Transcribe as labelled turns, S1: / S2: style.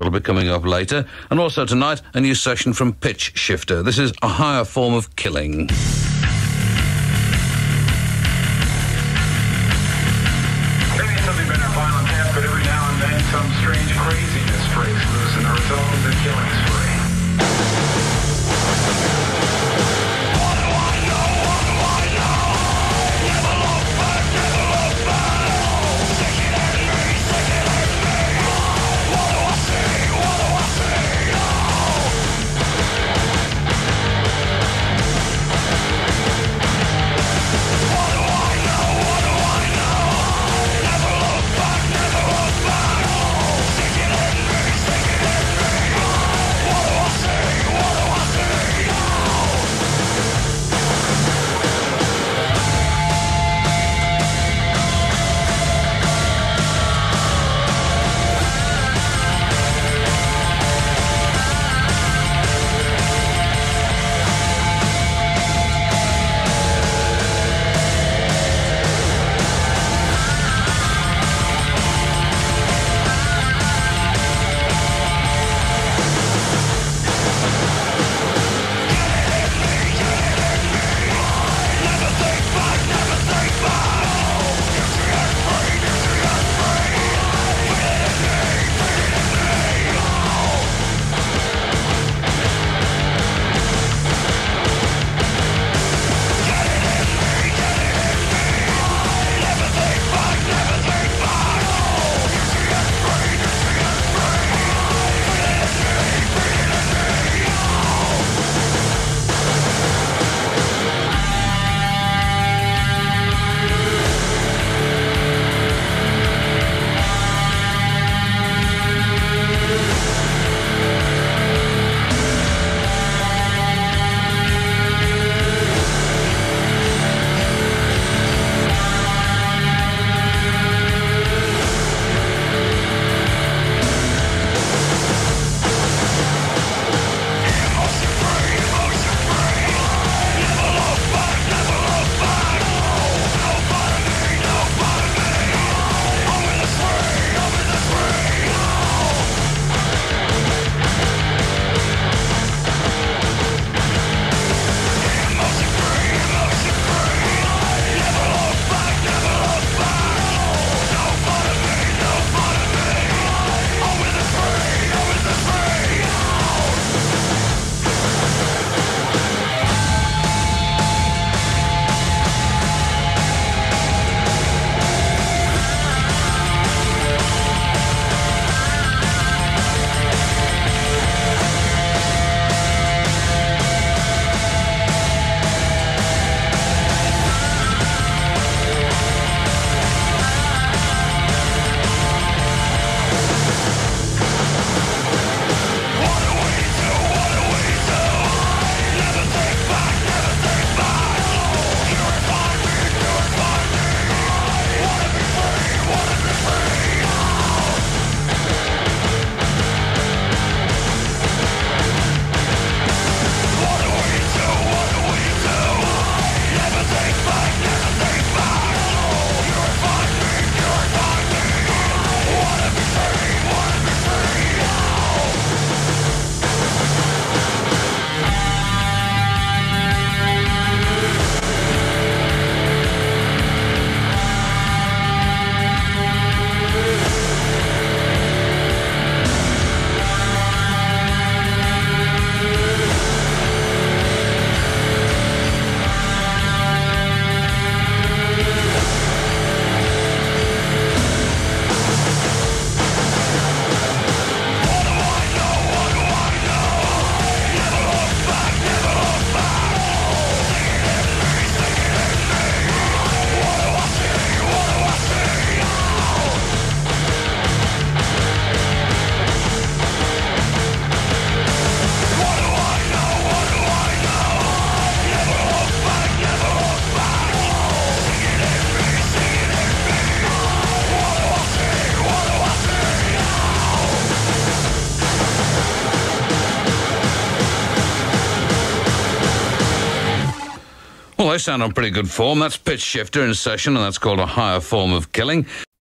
S1: will be coming up later. And also tonight, a new session from Pitchshifter. This is a higher form of killing.
S2: Some strange craziness breaks loose and the result is a killing spree.
S1: Well, they sound on pretty good form. That's Pitchshifter in session, and that's called a higher form of killing.